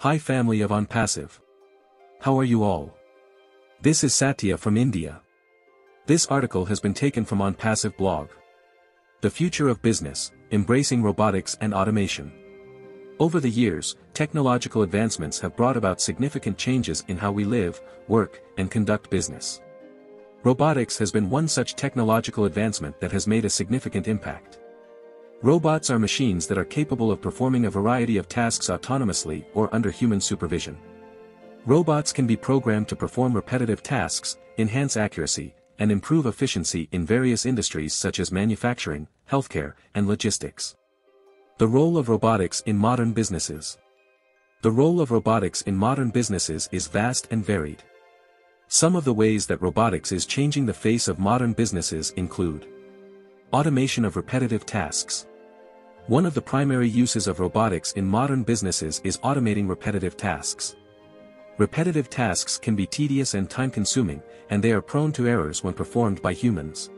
Hi family of OnPassive. How are you all? This is Satya from India. This article has been taken from OnPassive blog. The future of business, embracing robotics and automation. Over the years, technological advancements have brought about significant changes in how we live, work, and conduct business. Robotics has been one such technological advancement that has made a significant impact. Robots are machines that are capable of performing a variety of tasks autonomously or under human supervision. Robots can be programmed to perform repetitive tasks, enhance accuracy, and improve efficiency in various industries such as manufacturing, healthcare, and logistics. The role of robotics in modern businesses. The role of robotics in modern businesses is vast and varied. Some of the ways that robotics is changing the face of modern businesses include Automation of repetitive tasks. One of the primary uses of robotics in modern businesses is automating repetitive tasks. Repetitive tasks can be tedious and time-consuming, and they are prone to errors when performed by humans.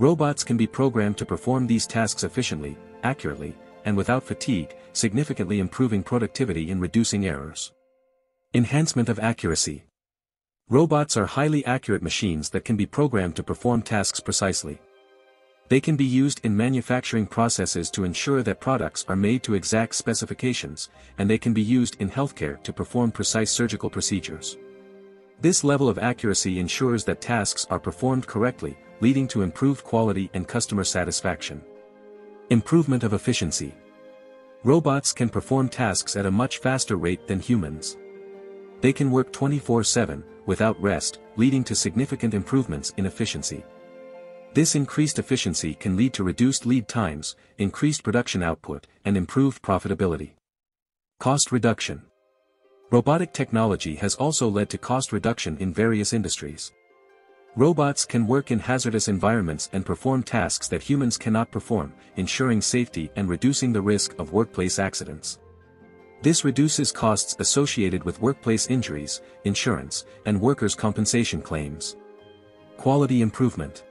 Robots can be programmed to perform these tasks efficiently, accurately, and without fatigue, significantly improving productivity and reducing errors. Enhancement of accuracy. Robots are highly accurate machines that can be programmed to perform tasks precisely. They can be used in manufacturing processes to ensure that products are made to exact specifications, and they can be used in healthcare to perform precise surgical procedures. This level of accuracy ensures that tasks are performed correctly, leading to improved quality and customer satisfaction. Improvement of efficiency. Robots can perform tasks at a much faster rate than humans. They can work 24-7, without rest, leading to significant improvements in efficiency. This increased efficiency can lead to reduced lead times, increased production output, and improved profitability. Cost reduction. Robotic technology has also led to cost reduction in various industries. Robots can work in hazardous environments and perform tasks that humans cannot perform, ensuring safety and reducing the risk of workplace accidents. This reduces costs associated with workplace injuries, insurance, and workers' compensation claims. Quality improvement.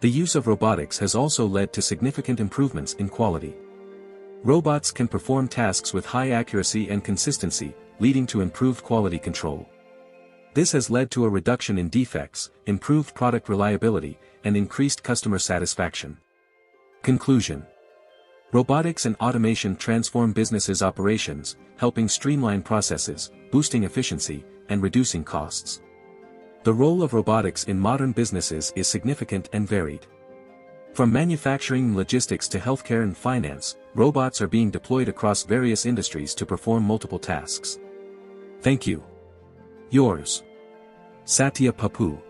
The use of robotics has also led to significant improvements in quality. Robots can perform tasks with high accuracy and consistency, leading to improved quality control. This has led to a reduction in defects, improved product reliability, and increased customer satisfaction. Conclusion Robotics and automation transform businesses' operations, helping streamline processes, boosting efficiency, and reducing costs. The role of robotics in modern businesses is significant and varied. From manufacturing and logistics to healthcare and finance, robots are being deployed across various industries to perform multiple tasks. Thank you. Yours. Satya Pappu.